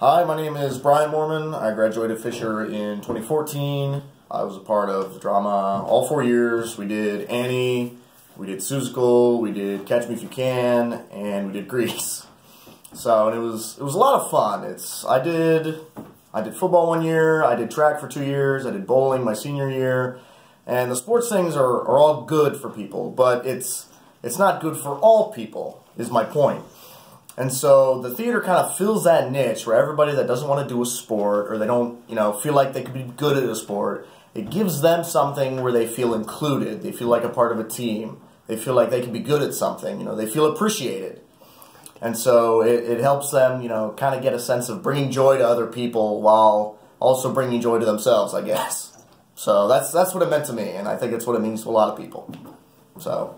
Hi, my name is Bryan Moorman. I graduated Fisher in 2014. I was a part of drama all four years. We did Annie, we did Seussical, we did Catch Me If You Can, and we did Grease. So and it was it was a lot of fun. It's I did I did football one year, I did track for two years, I did bowling my senior year, and the sports things are, are all good for people, but it's it's not good for all people, is my point. And so the theater kind of fills that niche where everybody that doesn't want to do a sport or they don't, you know, feel like they could be good at a sport, it gives them something where they feel included. They feel like a part of a team. They feel like they can be good at something. You know, they feel appreciated. And so it, it helps them, you know, kind of get a sense of bringing joy to other people while also bringing joy to themselves, I guess. So that's that's what it meant to me, and I think it's what it means to a lot of people. So.